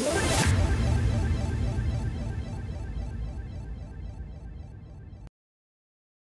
Yeah.